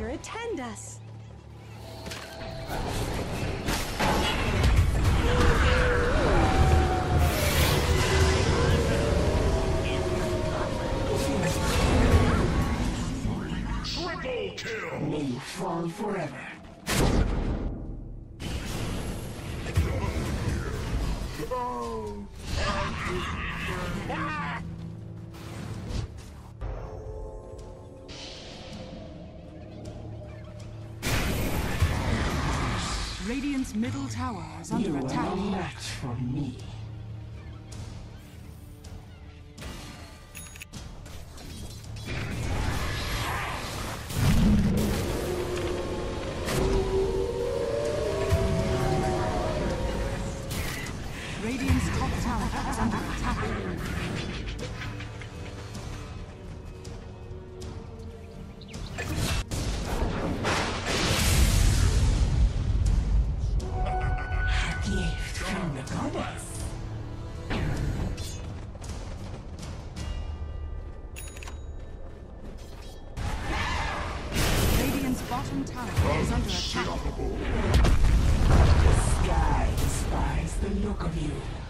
Nature attend us. Triple kill! May you fall forever. Radiant's middle tower is under You are attack. no match for me. Of you.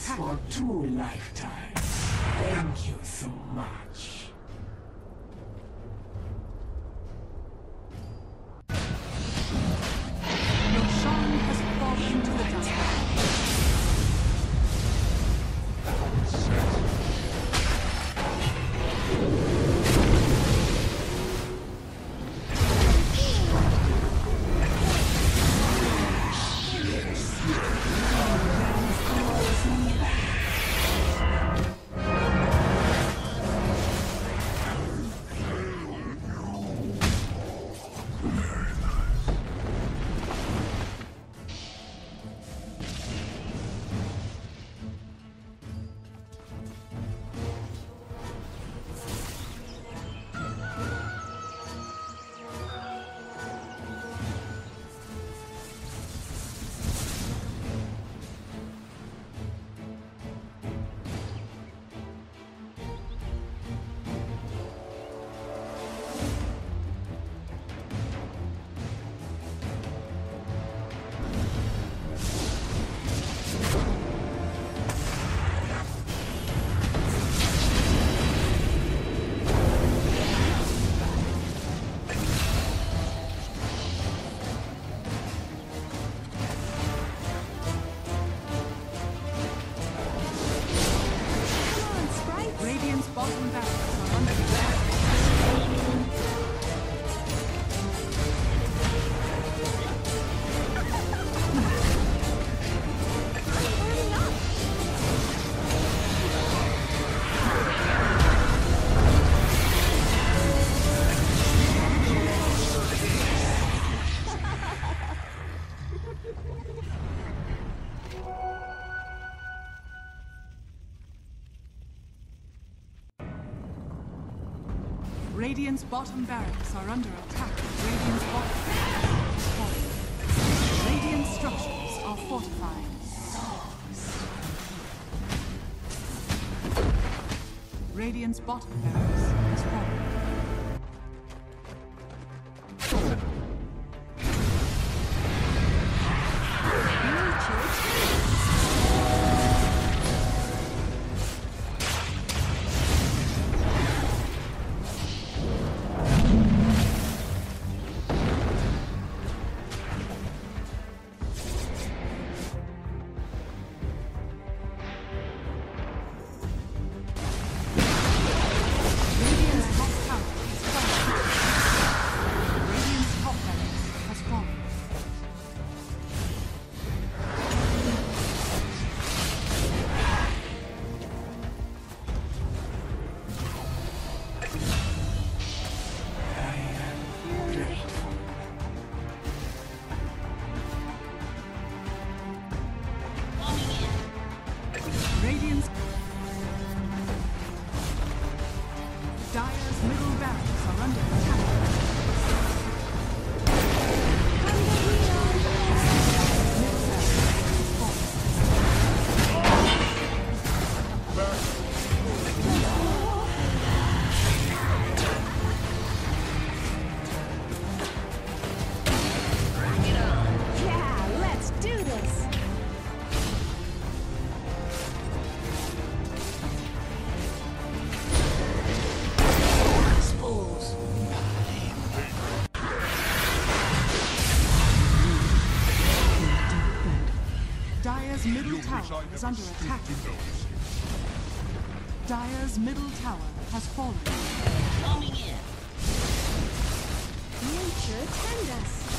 For two lifetimes. Thank you so much. Radiant's bottom barracks are under attack. Radiant's bottom barracks. Radiant structures are fortified. Radiant's bottom barracks is falling. Dire's middle barracks are under attack. Is under attack. Dire's middle tower has fallen. Nature attend us.